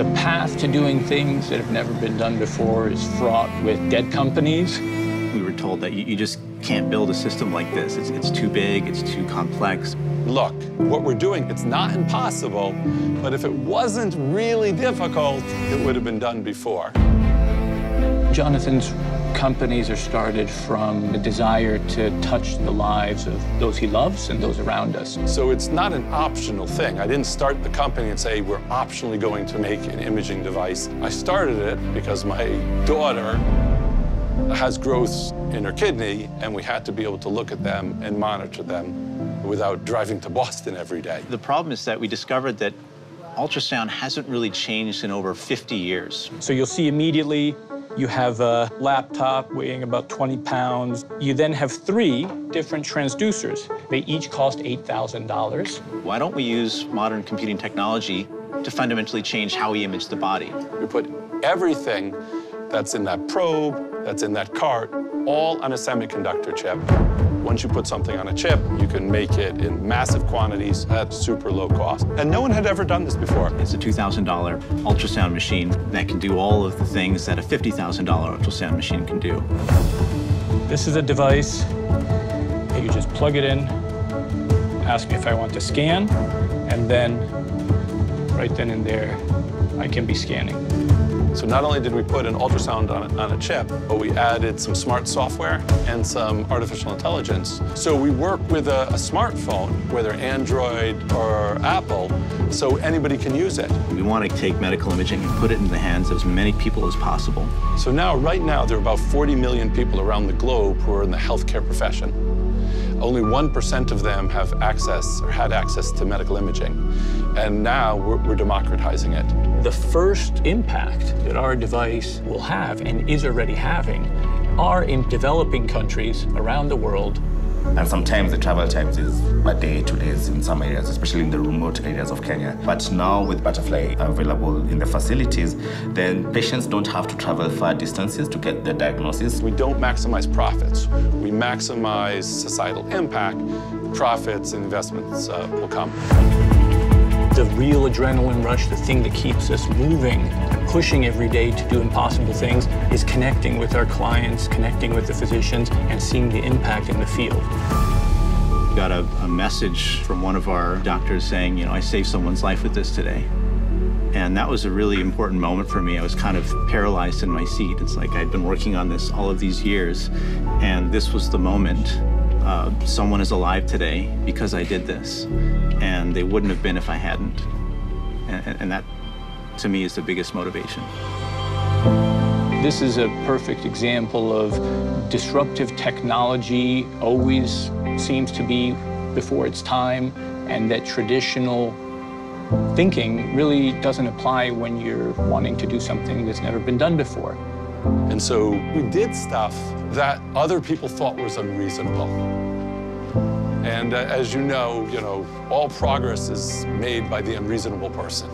The path to doing things that have never been done before is fraught with dead companies. We were told that you, you just can't build a system like this. It's, it's too big, it's too complex. Look, what we're doing, it's not impossible, but if it wasn't really difficult, it would have been done before. Jonathan's companies are started from a desire to touch the lives of those he loves and those around us. So it's not an optional thing. I didn't start the company and say, we're optionally going to make an imaging device. I started it because my daughter has growths in her kidney, and we had to be able to look at them and monitor them without driving to Boston every day. The problem is that we discovered that ultrasound hasn't really changed in over 50 years. So you'll see immediately you have a laptop weighing about 20 pounds. You then have three different transducers. They each cost $8,000. Why don't we use modern computing technology to fundamentally change how we image the body? We put everything that's in that probe, that's in that cart, all on a semiconductor chip. Once you put something on a chip, you can make it in massive quantities at super low cost. And no one had ever done this before. It's a $2,000 ultrasound machine that can do all of the things that a $50,000 ultrasound machine can do. This is a device that you just plug it in, ask me if I want to scan, and then right then and there, I can be scanning. So not only did we put an ultrasound on a, on a chip, but we added some smart software and some artificial intelligence. So we work with a, a smartphone, whether Android or Apple, so anybody can use it. We want to take medical imaging and put it in the hands of as many people as possible. So now, right now, there are about 40 million people around the globe who are in the healthcare profession. Only 1% of them have access or had access to medical imaging. And now we're, we're, democratizing it. The first impact that our device will have and is already having are in developing countries around the world and sometimes the travel times is a day, two days in some areas, especially in the remote areas of Kenya. But now with Butterfly available in the facilities, then patients don't have to travel far distances to get the diagnosis. We don't maximize profits. We maximize societal impact. Profits and investments uh, will come. The real adrenaline rush, the thing that keeps us moving and pushing every day to do impossible things, is connecting with our clients, connecting with the physicians, and seeing the impact in the field. Got a, a message from one of our doctors saying, you know, I saved someone's life with this today. And that was a really important moment for me. I was kind of paralyzed in my seat. It's like I'd been working on this all of these years, and this was the moment uh, someone is alive today because I did this, and they wouldn't have been if I hadn't. And, and that, to me, is the biggest motivation. This is a perfect example of disruptive technology always seems to be before its time, and that traditional thinking really doesn't apply when you're wanting to do something that's never been done before. And so we did stuff that other people thought was unreasonable. And uh, as you know, you know, all progress is made by the unreasonable person.